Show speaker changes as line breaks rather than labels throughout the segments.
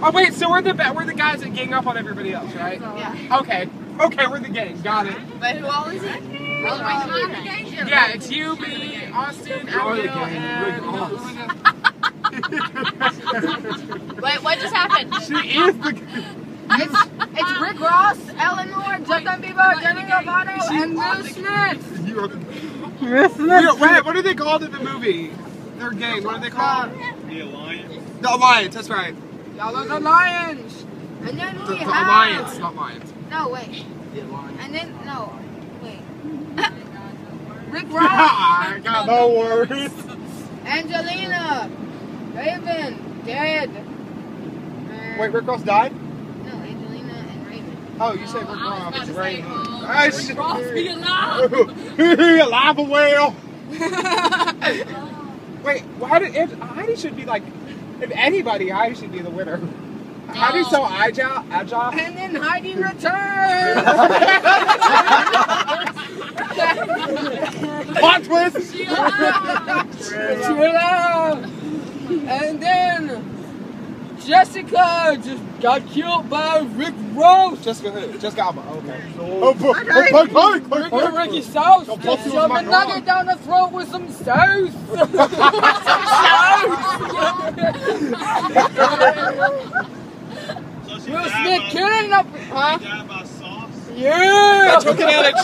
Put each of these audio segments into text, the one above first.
Oh wait, so we're the we're the guys that gang up on everybody else, right?
Yeah.
Okay. Okay, we're the gang. Got it.
But who all is it? Oh, my God.
Yeah, it's you, me, Austin,
You're the
Abigail,
gang,
and
Wait, what just happened?
she is the.
It's, it's Rick Ross, Eleanor, Justin Bieber, Demi Lovato, and Will Smith.
You are the. Yeah, wait, what are they called in the movie? Their gang. What are they called?
The Alliance.
The Alliance. That's right.
Y'all are the Lions. And then
The,
we
the
have...
Alliance, not Lions.
No, wait.
The Alliance.
And then, no, wait. Rick
I
Ross,
got no words.
Angelina, Raven, dead. And-
Wait, Rick Ross died?
No, Angelina and Raven.
Oh, you said Rick oh,
I was
Ross.
about to say,
Right.
oh,
I
Rick Ross be alive.
Alive and well. Wait, why did if Heidi should be like if anybody, Heidi should be the winner. Heidi's so agile, agile.
And then Heidi returns.
Plot twist.
Sheila. And then Jessica just got killed by Rick Ross.
Jessica who? Jessica Alba. Okay. Oh, boy. Okay. Okay.
Rick,
Okay.
Ricky Sauce
Don't
just
plus
shove a nugget down the throat with some sauce.
So
Will Smith killing up, huh?
She died by.
Yeah.
Took it out of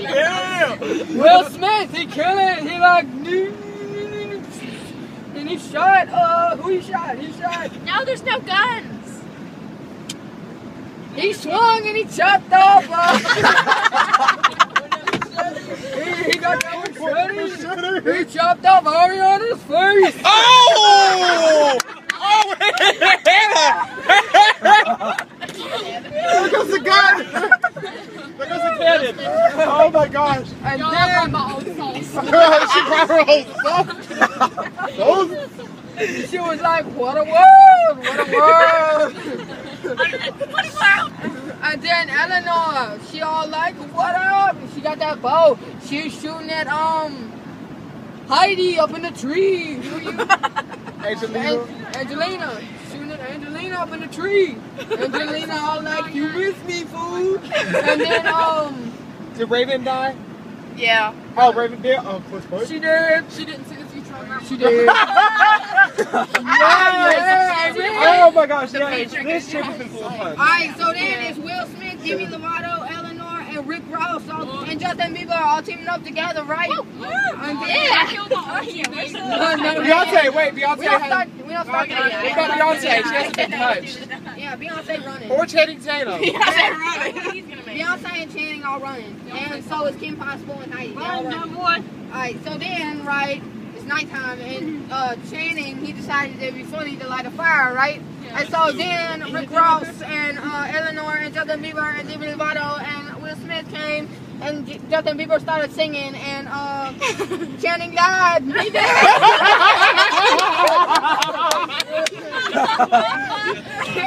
Yeah. Will Smith, he killed it. He like, and he shot. Uh, who he shot? He shot.
No, there's no guns.
He swung and he chopped off. Uh, he, he got that one shredded. He chopped off Ariana's face.
Oh! Oh, There goes the gun! There goes the cannon! Oh my gosh!
And
Y'all brought
then
my own sauce.
she brought her whole stuff! Those-
she was like, "What a world! What a world!"
What a world.
And then Eleanor, she all like, "What up?" She got that bow. She was shooting at um Heidi up in the tree.
Angelina.
An- Angelina. Shooting Angelina up in the tree. Angelina all like, "You miss me, fool." And then um,
Did Raven die?
Yeah.
Oh, Raven did? Oh, close point.
she did.
She didn't see the future on that
She did. yeah, yeah,
Oh my gosh,
The
yeah, this
is
trip has been so fun.
Alright, so then it's Will Smith, Demi Lovato, Eleanor, and Rick Ross all, and Justin Bieber are all teaming up together, right? And then,
Yeah, I killed my argument.
No, no, no.
Beyonce, wait, Beyonce
We don't start. We don't start.
What about Beyonce? She hasn't been touched.
Yeah, Beyonce running.
Or Channing Tatum.
He's gonna make.
Beyonce and Channing all running, and so is Kim Possible and Heidi. They all
Run,
running.
no boy.
Alright, so then, right, it's nighttime, and uh, Channing, he decided it'd be funny to light a fire, right? And so then Rick Ross and uh, Eleanor and Justin Bieber and Demi Lovato and Will Smith came, and Justin Bieber started singing, and uh, Channing died. He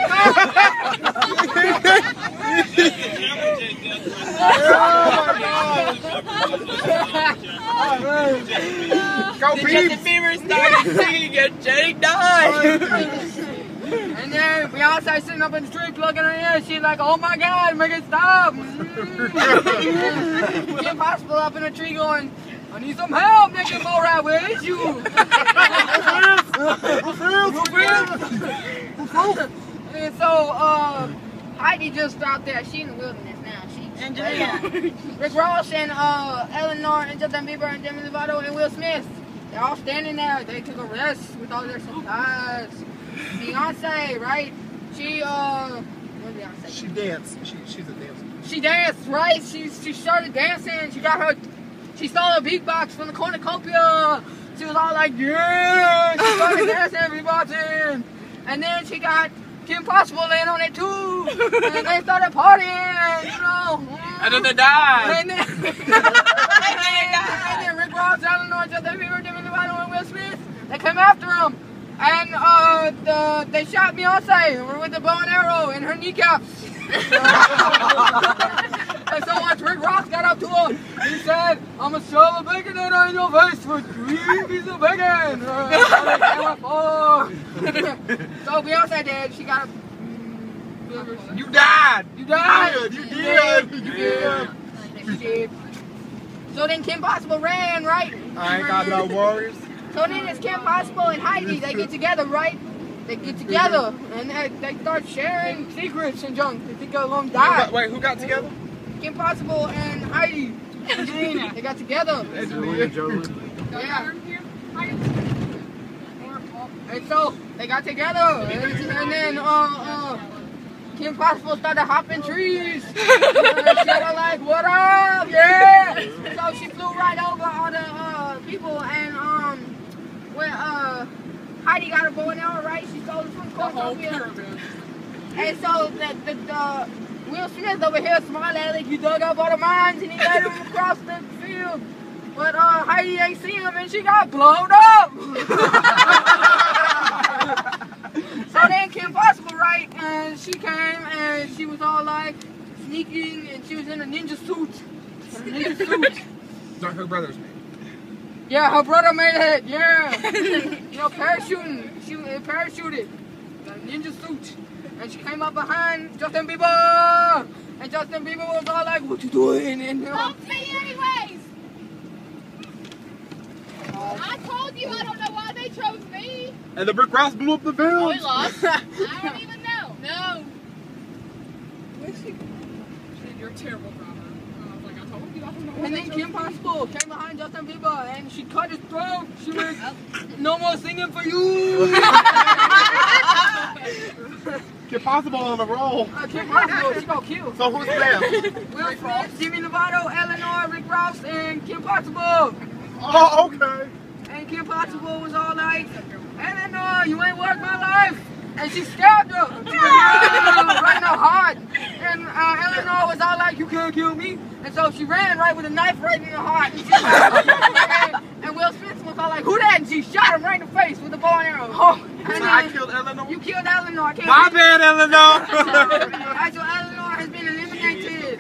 Go Peeps!
Bieber started singing, and Channing died. And then Beyonce sitting up in the tree plugging her ear. She's like, oh my God, make it stop. Kim Possible up in the tree going, I need some help, nigga, Morat, where is you? and so, uh, Heidi just out there. She in the wilderness now. She Angelina. Rick Ross and uh, Eleanor and Justin Bieber and Demi Lovato and Will Smith. They're all standing there. They took a rest with all their supplies. Beyonce, right? She uh, what did Beyonce?
She danced. She, she's a dancer.
She danced, right? She she started dancing. She got her. She stole a beatbox from the cornucopia. She was all like, yeah. She started dancing, everybody. And then she got Kim Possible in on it too. And they started partying, you know.
And then they died.
And then, and then Rick Ross, Eleanor, Justin Bieber, Demi Lovato, and Will Smith, they came after him. And uh, the, they shot Beyonce with a bow and arrow in her kneecaps. And so once Rick Ross got up to her, he said, I'm gonna shove a baconator in your face for three pieces of bacon. Uh, so Beyonce did. She got a.
You died.
You died.
You
You
did.
did.
You
You
did.
She did. So then Kim Possible ran, right?
I ain't got no worries.
So then it's Kim Possible and Heidi. They get together, right? They get together and they, they start sharing secrets and junk. They think they're gonna die.
Wait, who got together?
Kim Possible and Heidi. Angelina. They got together. Yeah. And so they got together, and, and then uh, uh, Kim Possible started hopping trees. and she was like, "What up? Yeah!" So she flew right over all the uh, people, and um, uh, Heidi got a bow and arrow, right? She stole it from Cortopia. And so the, the, the Will Smith over here smiling like he dug up all the mines and he led them across the field. But uh, Heidi ain't seen him and she got blown up. so then Kim Possible, right? And she came and she was all like sneaking and she was in a ninja suit. A ninja suit.
No, her brother's name.
Yeah, her brother made it. Yeah. you know, parachuting. She parachuted. Got a ninja suit. And she came up behind Justin Bieber. And Justin Bieber was all like, what you doing? And uh,
Vote me anyways. I told you I don't know why they chose me.
And the Rick Ross blew up the
Oh, we
village.
lost. I don't even know. No.
You're a terrible driver.
And then Kim Possible came behind Justin Bieber and she cut his throat. She was no more singing for you.
Kim possible on the roll.
uh, Kim Possible, she got killed.
So who's left?
Will Smith, Jimmy Lovato, Eleanor, Rick Ross, and Kim Possible.
Oh, okay.
And Kim Possible was all like, Eleanor, you ain't worth my life. And she stabbed her. She was, uh, right in her heart. And uh, Eleanor was all like, you can't kill me. And so she ran right with a knife right in her heart. And, she and, and Will Smith was all like, who that? And she shot him right in the face with a bow and arrow.
Oh,
And
so I killed Eleanor.
you killed Eleanor. I can't
My bad, Eleanor.
So Eleanor has been eliminated.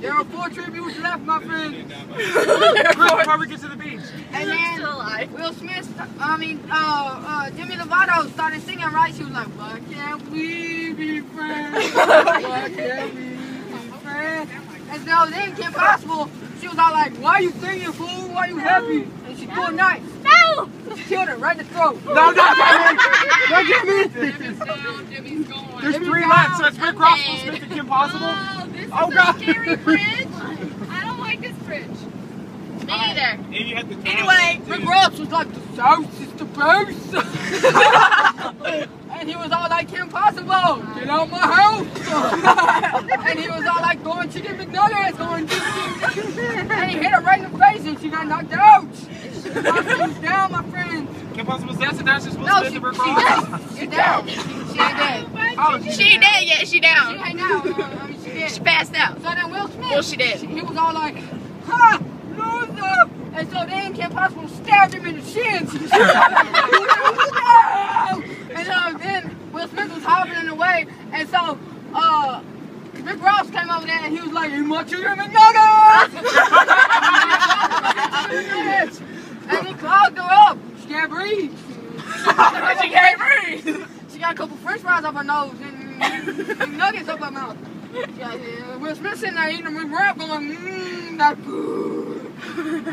There are four tributes left, my friend.
Before we get to the beach.
And then Will Smith, I mean, uh, uh, Demi Lovato started singing, right? She was like, why can't we be friends? Why can't we be friends? And so then Kim Possible, she was all like, why are you singing, fool? Why are you happy? And she pulled a knife.
No.
Killed her right in the throat.
No, no, no, no, Jimmy.
Jimmy's down, Jimmy's.
There's
Jimmy's
three left, so it's Rick Ross, Will Smith, and Kim Possible.
Oh, this
Oh,
is
God.
a scary bridge. I don't like this bridge. Me neither.
And you had the
Anyway, Rick Ross was like, the South is the best. and he was all like, Kim Possible, get out my house. and he was all like, going chicken McNuggets, going chicken. and he hit her right in the face and she got knocked out. She was down, my friend.
Kim Possible's dancing, now she's Will
No,
Smith
she,
and Rick Ross.
dead. She down. She, she ain't dead.
Oh,
She ain't dead yet. She
She
down.
ain't down. Uh, I mean, she dead.
She passed out.
So then Will Smith.
Well, she did.
He was all like, ha, loser. And so then Kim Possible stabbed him in the shins. and uh, then Will Smith was hobbling away. And so uh, Rick Ross came over there and he was like, you want chicken McNuggets? and he clogged her up. She can't breathe.
she can't breathe.
She got a couple french fries up her nose and, and nuggets up her mouth. Will Smith sitting there eating them rap going, mmm, that's good.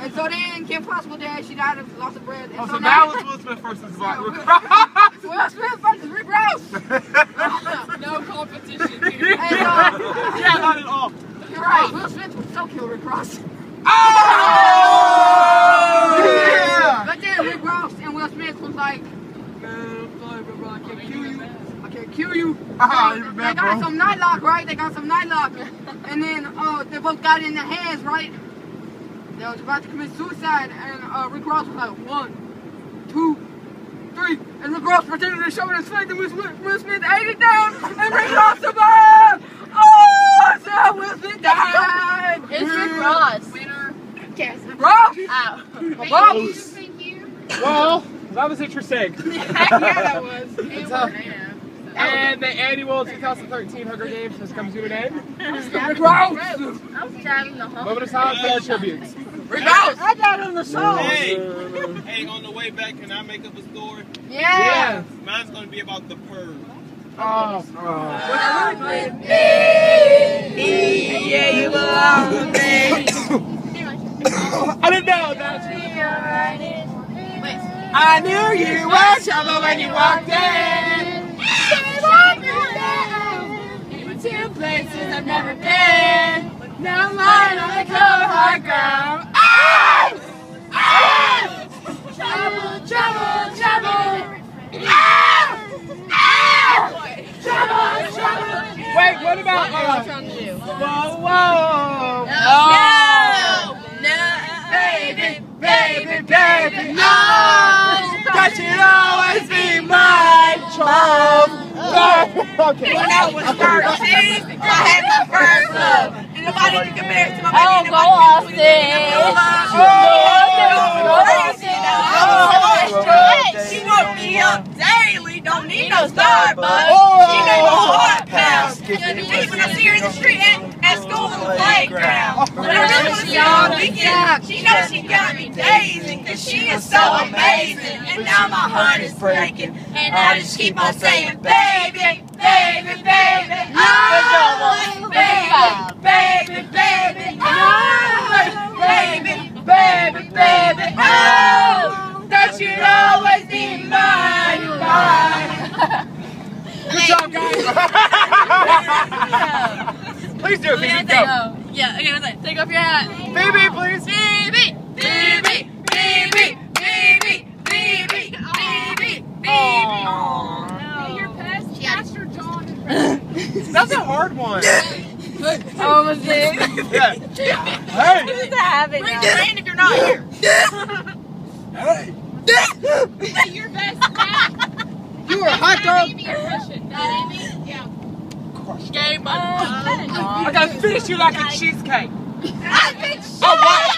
and so then Kim Possible did, she died of loss of breath. And
Oh,
so
so
now,
now it's Will Smith versus Rick Ross.
Will Smith versus Rick Ross.
No competition here.
And, uh,
yeah, not at all.
you're right, Will Smith would so kill Rick Ross.
Oh! Yeah!
But then Rick Ross and Will Smith was like, man, I'm sorry, bro, I can't kill you. I can't kill you. They got
bro.
some nightlock, right? They got some nightlock. and then uh, they both got it in their hands, right? They was about to commit suicide, and uh, Rick Ross was like, one, two, three. And Rick Ross pretended to show his face, and Will Smith, Will Smith ate it down, and Rick Ross survived! Oh, so Will Smith died!
It's Rick Ross.
Winner.
Yes.
Ross!
Ow.
Ross!
Thank you.
Well, that was interesting.
yeah, that was.
It's a- And the annual 2013 Hunger Games has come to an end.
Rick Ross.
I was driving the home.
Moment of silence for our tributes.
Rick Ross. I got on the song.
Hey, hey, on the way back, can I make up a story?
Yeah.
Mine's gonna be about the purge.
Oh.
With me, Yeah, you belong with me.
I didn't know that's
I knew you were trouble when you walked in. Two places I've never been. Now I'm lying on the cold hard ground. Ah! Ah! Trouble, trouble, trouble. Ah! Ah! Trouble, trouble.
Wait, what about uh, Whoa, whoa!
No! No! Baby, baby, baby, no! That should always be my trouble.
okay.
When I was 13, I had my first love. And nobody can compare it to my baby.
Oh,
and
go
my
Austin.
She woke oh, me up daily, don't need no Starbucks.
Oh.
She made my heart pound. Even I see her in the street and at school on the playground. When I really want to see her on the weekend, she knows she got me dazing, cause she is so amazing. And now my heart is breaking, and I just keep on saying, baby, baby, baby, oh, baby, baby, baby, oh, baby, baby, baby, oh, that should always be mine, mine.
Good job, guys. Please do it, baby. Go.
Oh, yeah, okay. Take off your hat.
Baby, please.
Baby!
Baby, baby, baby, baby, baby, baby.
Hey, your past Pastor John is
That's a hard one.
Oh, was it?
Yeah. Hey.
having
Bring the rain if you're not here.
Hey.
your best Matt.
You were a hot dog.
Amy impression. Matt Amy? Yeah.
Game
Uh,
I gotta finish you like a cheesecake.
I've been
Oh, what?